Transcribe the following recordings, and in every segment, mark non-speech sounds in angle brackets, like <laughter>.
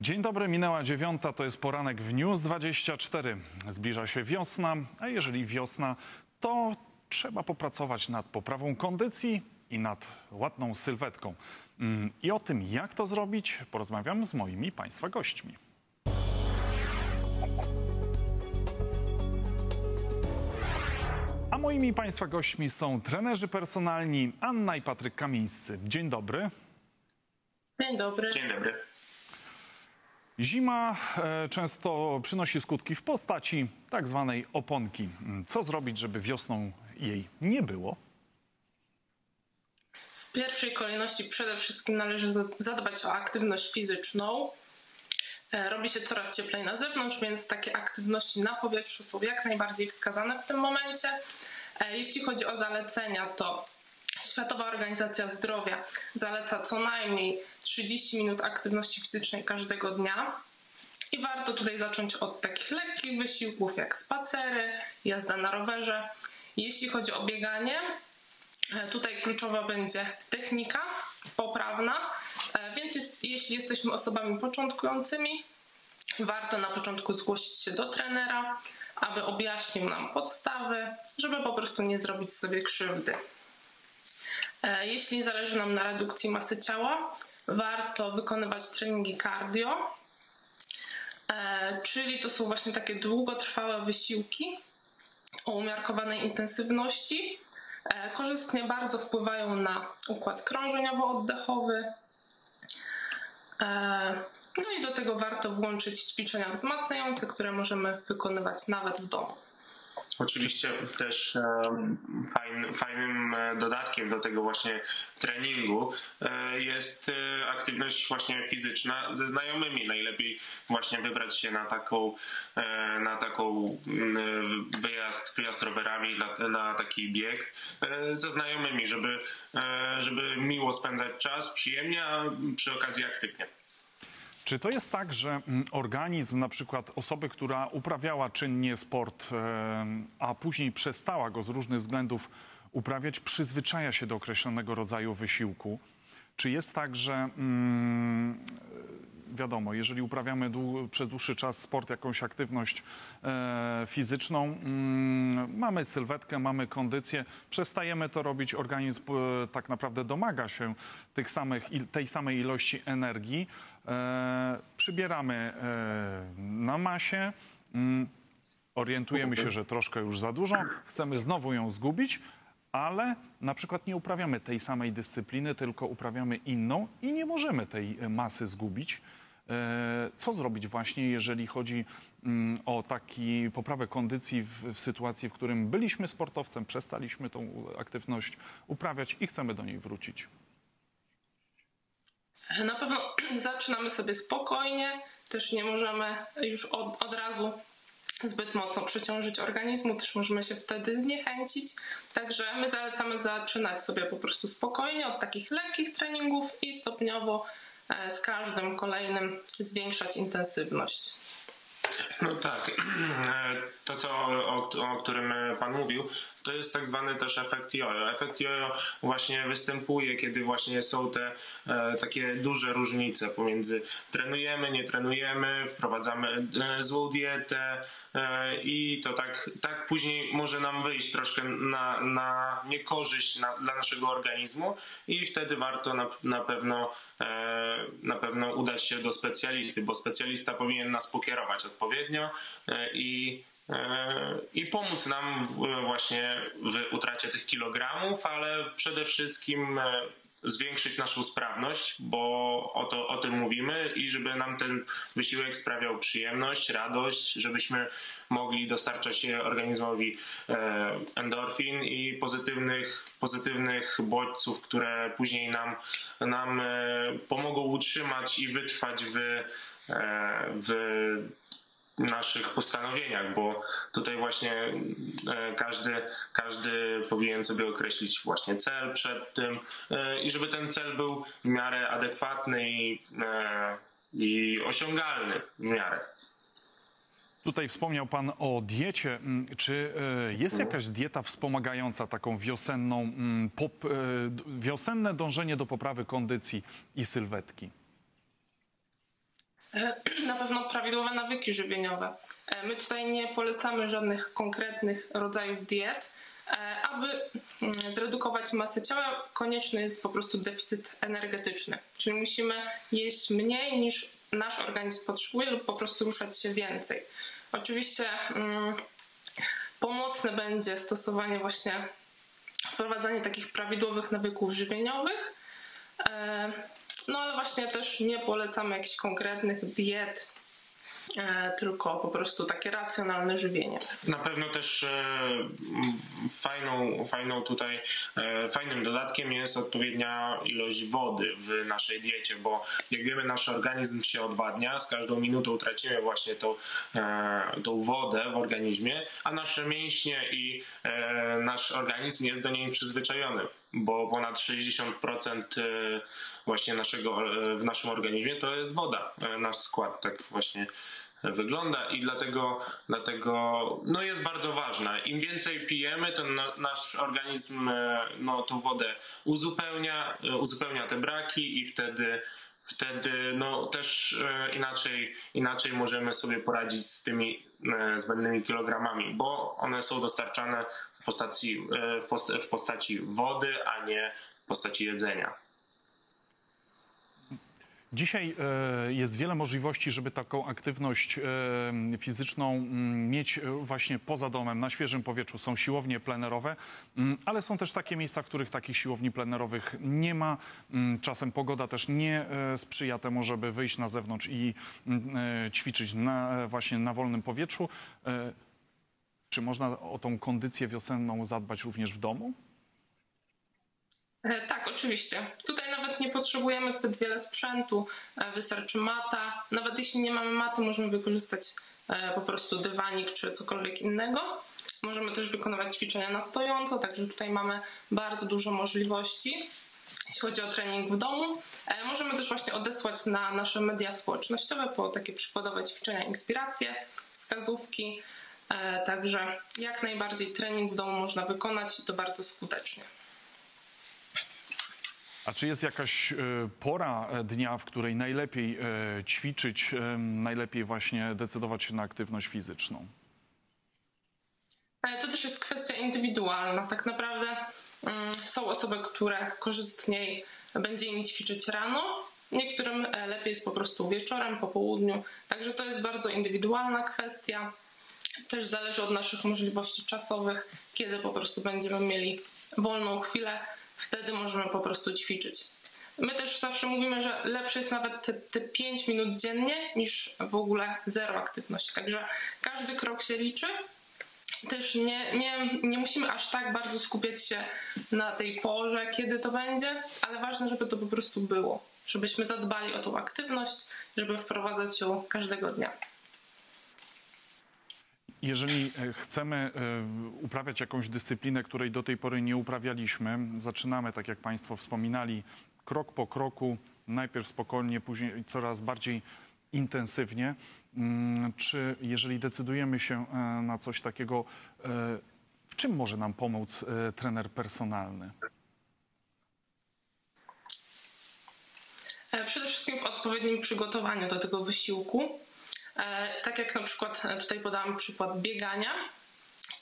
Dzień dobry, minęła dziewiąta, to jest poranek w News 24. Zbliża się wiosna, a jeżeli wiosna, to trzeba popracować nad poprawą kondycji i nad ładną sylwetką. Mm, I o tym, jak to zrobić, porozmawiam z moimi Państwa gośćmi. A moimi Państwa gośćmi są trenerzy personalni Anna i Patryk Kamińscy. Dzień dobry. Dzień dobry. Dzień dobry. Zima e, często przynosi skutki w postaci tak zwanej oponki. Mm, Co zrobić, żeby wiosną jej nie było? W pierwszej kolejności przede wszystkim należy za- zadbać o aktywność fizyczną. E, Robi się coraz cieplej na zewnątrz, więc takie aktywności na powietrzu są jak najbardziej wskazane w tym momencie. E, Jeśli chodzi o zalecenia, to Światowa Organizacja Zdrowia zaleca co najmniej 30 minut aktywności fizycznej każdego dnia. I warto tutaj zacząć od takich lekkich wysiłków jak spacery, jazda na rowerze. Jeśli chodzi o bieganie, tutaj kluczowa będzie technika poprawna, e, więc jeśli jesteśmy osobami początkującymi, warto na początku zgłosić się do trenera, aby objaśnił nam podstawy, żeby po prostu nie zrobić sobie krzywdy. E, Jeśli zależy nam na redukcji masy ciała, warto wykonywać treningi cardio, e, czyli to są właśnie takie długotrwałe wysiłki o umiarkowanej intensywności. E, Korzystnie bardzo wpływają na układ krążeniowo-oddechowy. E, No i do tego warto włączyć ćwiczenia wzmacniające, które możemy wykonywać nawet w domu. Oczywiście też em, fajn, fajnym e, dodatkiem do tego właśnie treningu e, jest e, aktywność właśnie fizyczna ze znajomymi. Najlepiej właśnie wybrać się na taką, na taką mm, wyjazd, wyjazd rowerami na, taki bieg ze znajomymi, żeby, żeby miło spędzać czas, przyjemnie, a przy okazji aktywnie. Czy to jest tak, że mm, organizm na przykład osoby, która uprawiała czynnie sport, a później przestała go z różnych względów uprawiać, przyzwyczaja się do określonego rodzaju wysiłku? Czy jest tak, że mm, wiadomo, jeżeli uprawiamy dłu- przez dłuższy czas sport, jakąś aktywność e, fizyczną, mm, mamy sylwetkę, mamy kondycję, przestajemy to robić, organizm e, tak naprawdę domaga się tych samych, il- tej samej ilości energii, e, przybieramy e, na masie, mm, orientujemy się, że troszkę już za dużo, chcemy znowu ją zgubić, ale na przykład nie uprawiamy tej samej dyscypliny, tylko uprawiamy inną i nie możemy tej e, masy zgubić. E, Co zrobić właśnie, jeżeli chodzi mm, o taki poprawę kondycji w, w sytuacji, w którym byliśmy sportowcem, przestaliśmy tą aktywność uprawiać i chcemy do niej wrócić? Na pewno <clears throat> zaczynamy sobie spokojnie, też nie możemy już od, od razu zbyt mocno przeciążyć organizmu, też możemy się wtedy zniechęcić. Także my zalecamy zaczynać sobie po prostu spokojnie od takich lekkich treningów i stopniowo z każdym kolejnym zwiększać intensywność. No tak, <clears throat> E, to co, o, o którym e, Pan mówił, to jest tak zwany też efekt jojo. Efekt jojo właśnie występuje, kiedy właśnie są te e, takie duże różnice pomiędzy trenujemy, nie trenujemy, wprowadzamy e, złą dietę e, i to tak, tak później może nam wyjść troszkę na, na niekorzyść na, dla naszego organizmu i wtedy warto na, na, pewno, e, na pewno udać się do specjalisty, bo specjalista powinien nas pokierować odpowiednio e, i i pomóc nam właśnie w utracie tych kilogramów, ale przede wszystkim e, zwiększyć naszą sprawność, bo o, to, o tym mówimy i żeby nam ten wysiłek sprawiał przyjemność, radość, żebyśmy mogli dostarczać organizmowi e, endorfin i pozytywnych, pozytywnych bodźców, które później nam, nam e, pomogą utrzymać i wytrwać w, w naszych postanowieniach, bo tutaj właśnie e, każdy, każdy powinien sobie określić właśnie cel przed tym e, i żeby ten cel był w miarę adekwatny i, e, i osiągalny w miarę. Tutaj wspomniał Pan o diecie. Mm, Czy jest jakaś dieta wspomagająca taką wiosenną, mm, pop, wiosenne dążenie do poprawy kondycji i sylwetki? <clears throat> Na pewno prawidłowe nawyki żywieniowe. E, My tutaj nie polecamy żadnych konkretnych rodzajów diet. E, Aby mm, zredukować masę ciała, konieczny jest po prostu deficyt energetyczny. Czyli musimy jeść mniej niż nasz organizm potrzebuje lub po prostu ruszać się więcej. Oczywiście mm, pomocne będzie stosowanie właśnie wprowadzanie takich prawidłowych nawyków żywieniowych. E, No ale właśnie też nie polecamy jakichś konkretnych diet, e, tylko po prostu takie racjonalne żywienie. Na pewno też e, fajną, fajną tutaj, e, fajnym dodatkiem jest odpowiednia ilość wody w naszej diecie, bo jak wiemy nasz organizm się odwadnia, z każdą minutą tracimy właśnie tą, tą wodę w organizmie, a nasze mięśnie i nasz organizm jest do niej przyzwyczajony, bo ponad 60% e, właśnie naszego, e, w naszym organizmie to jest woda, e, nasz skład tak właśnie wygląda i dlatego, dlatego no jest bardzo ważna. Im więcej pijemy, to na, nasz organizm no, tą wodę uzupełnia, uzupełnia te braki i wtedy wtedy no, też e, inaczej, inaczej możemy sobie poradzić z tymi e, zbędnymi kilogramami, bo one są dostarczane w postaci, e, w post- w postaci wody, a nie w postaci jedzenia. Dzisiaj e, jest wiele możliwości, żeby taką aktywność e, fizyczną mieć właśnie poza domem, na świeżym powietrzu. Są siłownie plenerowe, ale są też takie miejsca, w których takich siłowni plenerowych nie ma. Czasem pogoda też nie sprzyja temu, żeby wyjść na zewnątrz i ćwiczyć na, właśnie na wolnym powietrzu. Czy można o tą kondycję wiosenną zadbać również w domu? E, Tak, oczywiście. Tutaj nawet nie potrzebujemy zbyt wiele sprzętu. E, Wystarczy mata. Nawet jeśli nie mamy maty, możemy wykorzystać e, po prostu dywanik czy cokolwiek innego. Możemy też wykonywać ćwiczenia na stojąco, także tutaj mamy bardzo dużo możliwości. Jeśli chodzi o trening w domu, możemy też właśnie odesłać na nasze media społecznościowe po takie przykładowe ćwiczenia, inspiracje, wskazówki. E, Także jak najbardziej trening w domu można wykonać i to bardzo skutecznie. A czy jest jakaś e, pora e, dnia, w której najlepiej ćwiczyć, najlepiej właśnie decydować się na aktywność fizyczną? To też jest kwestia indywidualna. Tak naprawdę mm, są osoby, które korzystniej będzie im ćwiczyć rano, niektórym lepiej jest po prostu wieczorem, po południu. Także to jest bardzo indywidualna kwestia. Też zależy od naszych możliwości czasowych, kiedy po prostu będziemy mieli wolną chwilę, wtedy możemy po prostu ćwiczyć. My też zawsze mówimy, że lepsze jest nawet te, te 5 minut dziennie niż w ogóle zero aktywności. Także każdy krok się liczy też nie, nie, nie musimy aż tak bardzo skupiać się na tej porze, kiedy to będzie, ale ważne, żeby to po prostu było. Żebyśmy zadbali o tą aktywność, żeby wprowadzać ją każdego dnia. Jeżeli e, chcemy e, uprawiać jakąś dyscyplinę, której do tej pory nie uprawialiśmy, zaczynamy, tak jak Państwo wspominali, krok po kroku, najpierw spokojnie, później coraz bardziej intensywnie. Mm, Czy jeżeli decydujemy się e, na coś takiego, w czym może nam pomóc trener personalny? Przede wszystkim w odpowiednim przygotowaniu do tego wysiłku. E, Tak jak na przykład e, tutaj podałam przykład biegania.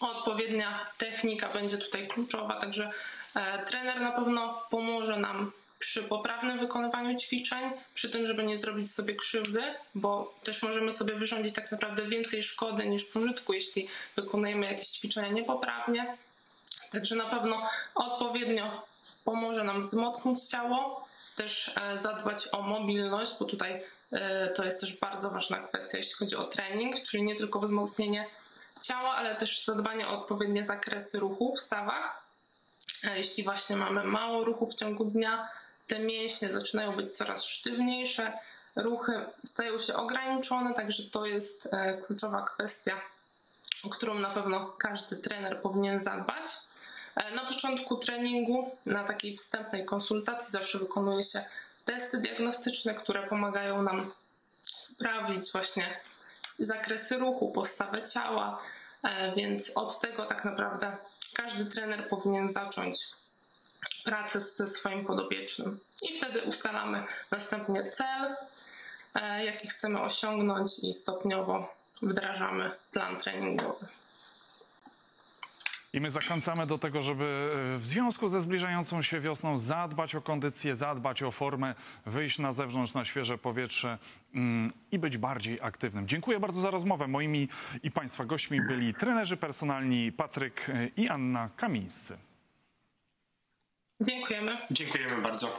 Odpowiednia technika będzie tutaj kluczowa, także e, trener na pewno pomoże nam przy poprawnym wykonywaniu ćwiczeń, przy tym, żeby nie zrobić sobie krzywdy, bo też możemy sobie wyrządzić tak naprawdę więcej szkody niż pożytku, jeśli wykonujemy jakieś ćwiczenia niepoprawnie. Także na pewno odpowiednio pomoże nam wzmocnić ciało, też zadbać o mobilność, bo tutaj to jest też bardzo ważna kwestia, jeśli chodzi o trening, czyli nie tylko wzmocnienie ciała, ale też zadbanie o odpowiednie zakresy ruchu w stawach. E, Jeśli właśnie mamy mało ruchu w ciągu dnia, te mięśnie zaczynają być coraz sztywniejsze, ruchy stają się ograniczone, także to jest e, kluczowa kwestia, o którą na pewno każdy trener powinien zadbać. E, Na początku treningu, na takiej wstępnej konsultacji, zawsze wykonuje się testy diagnostyczne, które pomagają nam sprawdzić właśnie zakresy ruchu, postawę ciała, e, więc od tego tak naprawdę każdy trener powinien zacząć pracę ze swoim podopiecznym. I wtedy ustalamy następnie cel, e, jaki chcemy osiągnąć i stopniowo wdrażamy plan treningowy. I my zachęcamy do tego, żeby e, w związku ze zbliżającą się wiosną zadbać o kondycję, zadbać o formę, wyjść na zewnątrz, na świeże powietrze mm, i być bardziej aktywnym. Dziękuję bardzo za rozmowę. Moimi i Państwa gośćmi byli trenerzy personalni Patryk e, i Anna Kamińscy. Dziękujemy. Dziękujemy bardzo.